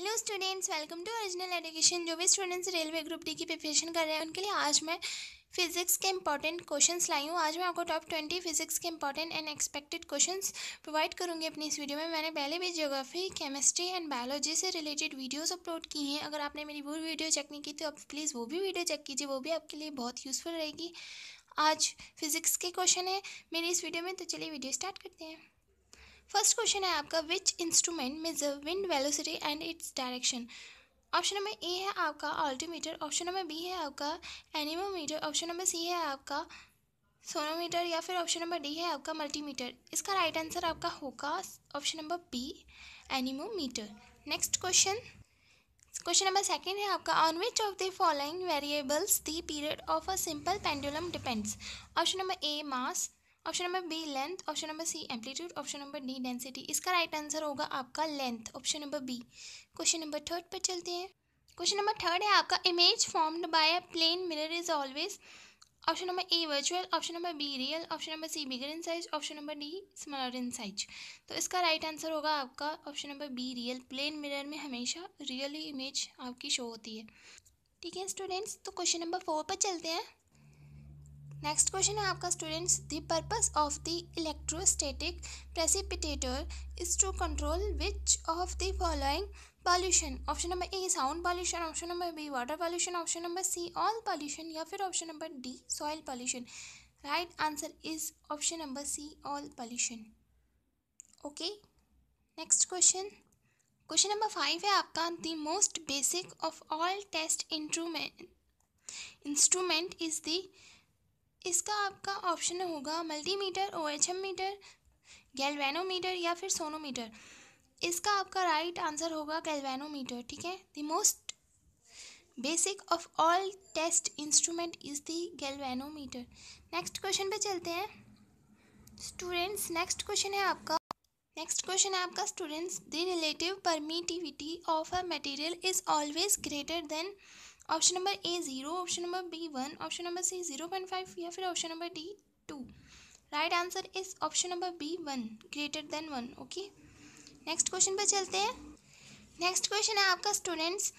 Hello students welcome to original education जो भी students railway group D की preparation कर रहे हैं, उनके लिए आज मैं फिजिक्स के इंपॉर्टेंट क्वेश्चंस लाई हूँ। आज मैं आपको टॉप ट्वेंटी फिजिक्स के important and expected questions provide करूँगी अपनी इस वीडियो में। मैंने पहले भी ज्योग्राफी केमिस्ट्री एंड बायोलॉजी से रिलेटेड वीडियोज़ अपलोड की हैं। अगर आपने मेरी वो वीडियो चेक नहीं की तो आप प्लीज़ वो भी वीडियो चेक कीजिए, वो भी आपके लिए बहुत यूज़फुल रहेगी। आज फिज़िक्स के क्वेश्चन है, मेरी इस वीडियो में तो चलिए वीडियो स्टार्ट करते हैं। फ़र्स्ट क्वेश्चन है आपका which instrument measure wind velocity and its direction option number A है आपका ऑल्टीमीटर ऑप्शन नंबर बी है आपका एनिमोमीटर ऑप्शन नंबर सी है आपका सोनोमीटर या फिर ऑप्शन नंबर डी है आपका मल्टीमीटर इसका राइट right आंसर आपका होगा option number B anemometer next question question number second है आपका on which of the following variables the period of a simple pendulum depends option number A mass option number B, length. Option number C, amplitude. Option number D, density. इसका right answer होगा आपका length. Option number B. Question number third पर चलते हैं. Question number third है आपका image formed by a plane mirror is always option number A virtual option number B real option number C bigger in size option number D smaller in size तो इसका right answer होगा आपका option number B real plane mirror में हमेशा really image आपकी show होती है. ठीक है स्टूडेंट्स तो क्वेश्चन नंबर फोर पर चलते हैं. नेक्स्ट क्वेश्चन है आपका students the purpose of the electrostatic precipitator is to control which of the following pollution option number A sound pollution option number B water pollution option number C all pollution या फिर option number D soil pollution right answer is option number C all pollution okay next question question number five है आपका the most basic of all test instrument instrument is the इसका आपका option होगा multimeter O H M meter galvanometer या फिर sonometer इसका आपका right answer होगा गैल्वेनोमीटर ठीक है? The most basic of all test instrument is the galvanometer next question पे चलते हैं. स्टूडेंट्स नेक्स्ट क्वेश्चन है आपका. नेक्स्ट क्वेश्चन है आपका students the relative permittivity of a material is always greater than option number A zero option number B one option number C zero point five या फिर option number D two right answer is option number B one greater than one okay next question पर चलते हैं next question है आपका students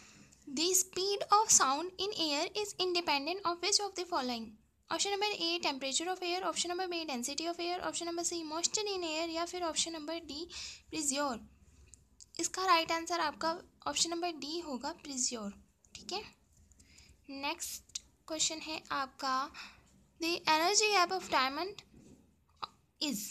the speed of sound in air is independent of which of the following option number A temperature of air option number B density of air option number C moisture in air या फिर option number D pressure इसका right right answer आपका option number D होगा pressure ठीक है next question है आपका the energy gap of diamond is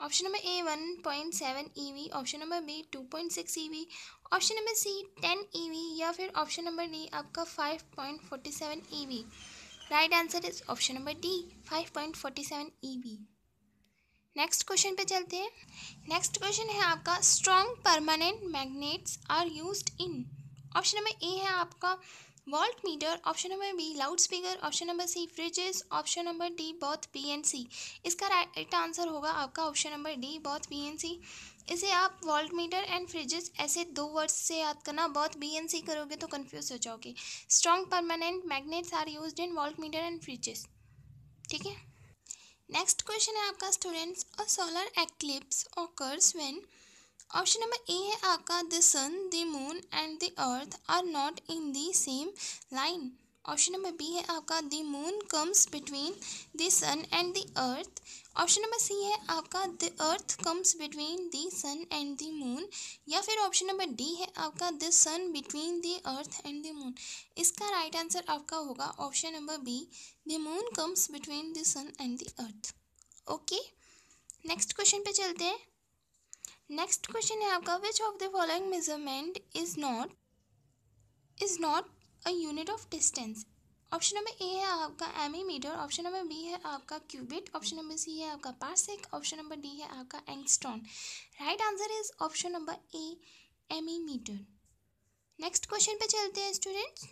option number A one point seven E V option number B two point six E V option number C ten E V या फिर option number D आपका five point forty seven E V right answer is option number D five point forty seven E V next question पे चलते हैं. Next question है आपका strong permanent magnets are use in option number A है आपका volt meter option number B loud speaker option number C fridges option number D both B and C इसका right answer होगा आपका option number D both B and C इसे आप vault meter and freezes ऐसे दो words से याद करना बहुत बी एन सी करोगे तो कन्फ्यूज़ हो जाओगे. Strong permanent magnets are use in volt meter and fridges ठीक है? नेक्स्ट क्वेश्चन है आपका students a solar eclipse occurs when option number A है आपका the sun the moon and the earth are not in the same line option number B है आपका the moon comes between the sun and the earth option number C है आपका the earth comes between the sun and the moon या फिर option number D है आपका the sun between the earth and the moon इसका right right answer आपका होगा option number B the moon comes between the sun and the earth okay next question पे चलते हैं। नेक्स्ट क्वेश्चन है आपका which of the following measurement is not is not a unit of distance option number A है आपका ammeter option number B है आपका qubit option number C है आपका पार्सेक ऑप्शन नंबर डी है आपका angstrom right answer is option number A ammeter next question पे चलते हैं स्टूडेंट्स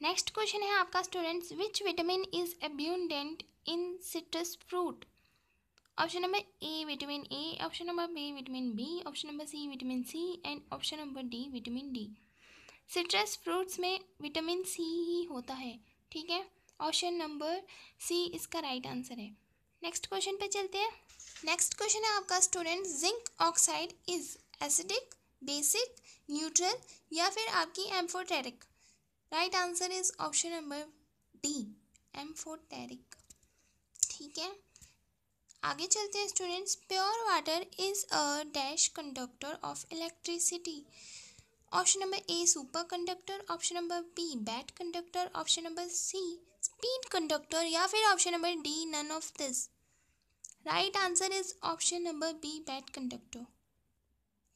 नेक्स्ट क्वेश्चन है आपका students which vitamin is abundant in citrus fruit option number A vitamin A option number B vitamin B option number C vitamin C and option number D vitamin D citrus fruits में vitamin C ही होता है, ठीक है? Option number C इसका right answer है। Next question पे चलते हैं। नेक्स्ट क्वेश्चन है आपका student zinc oxide is acidic basic neutral या फिर आपकी amphoteric right answer is option number D amphoteric ठीक है? आगे चलते हैं students pure water is a dash conductor of electricity option number A super conductor option number B bad conductor option number C speed conductor या फिर option number D none of this right answer is option number B bad conductor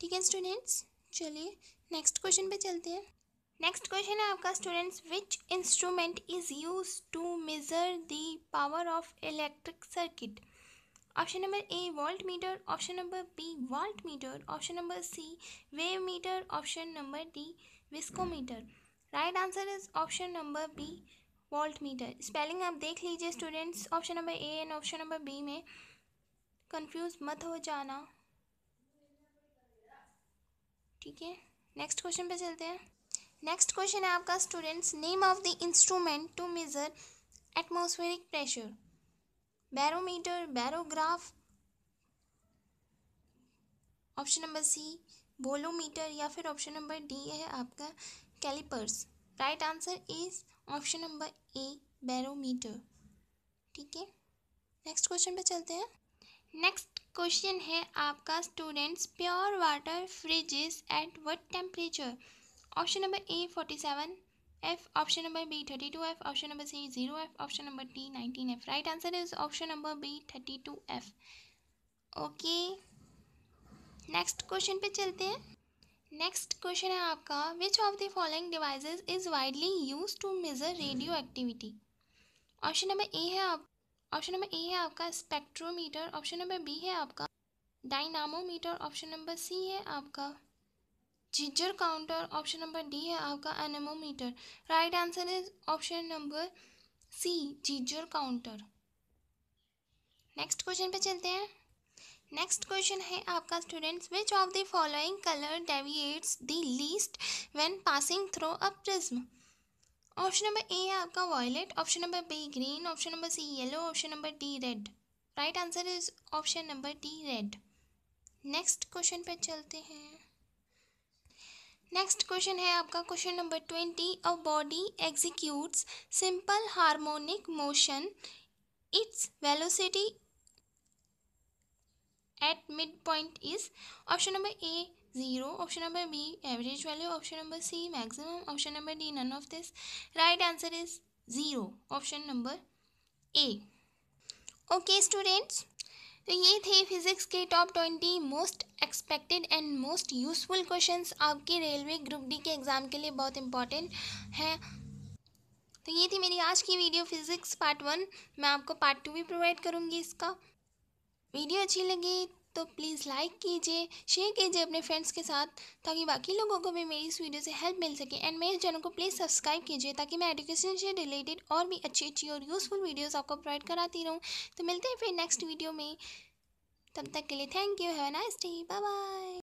ठीक है students चलिए next question पे चलते हैं. Next question है आपका students which instrument is use to measure the power of electric circuit option number A, volt meter, option number B, volt meter, option number C, wave meter, option number D, viscometer. Right answer is option number B volt meter. Spelling आप देख लीजिए students option number A and option number B में। Confuse मत हो जाना। ठीक है? Next question पे चलते हैं। नेक्स्ट क्वेश्चन है आपका students name of the instrument to measure atmospheric pressure barometer barograph option number C bolometer या फिर ऑप्शन नंबर डी है आपका calipers right answer is option number A barometer ठीक है? नेक्स्ट क्वेश्चन पे चलते हैं. नेक्स्ट क्वेश्चन है आपका students pure water freezes at what temperature option number A forty seven F, option number B 32F option number C 0F option number D 19F right answer is option number B 32F okay next question पे चलते हैं. Next question है आपका which of the following devices is widely use to measure radioactivity option number A है आप option number A है आपका spectrometer option number B है आपका डायनामोमीटर ऑप्शन नंबर सी है आपका Geiger counter option number D है आपका anemometer right answer is option number C Geiger counter next question पे चलते हैं. नेक्स्ट क्वेश्चन है आपका students which of the following colour deviates the least when passing through a prism option number A है आपका violet option number B green option number C yellow option number D red right answer is option number D red next question पे चलते हैं. Next question है आपका question number twenty a body executes simple harmonic motion its velocity at mid point is option number A zero option number B average value option number C maximum option number D none of this right answer is zero option number A okay students तो ये थे physics के top twenty most expected and most useful questions आपके railway group D के exam के लिए बहुत important हैं। तो ये थी मेरी आज की वीडियो फिज़िक्स पार्ट वन मैं आपको पार्ट टू भी प्रोवाइड करूँगी इसका। वीडियो अच्छी लगी तो प्लीज़ लाइक कीजिए शेयर कीजिए अपने फ्रेंड्स के साथ, ताकि बाकी लोगों को भी मेरी इस वीडियो से हेल्प मिल सके। एंड मेरे चैनल को प्लीज़ सब्सक्राइब कीजिए, ताकि मैं एडुकेशन से रिलेटेड और भी अच्छी अच्छी और यूज़फुल वीडियोज़ आपको प्रोवाइड कराती रहूँ। तो मिलते हैं फिर नेक्स्ट वीडियो में। तब तक के लिए thank you have nice day bye bye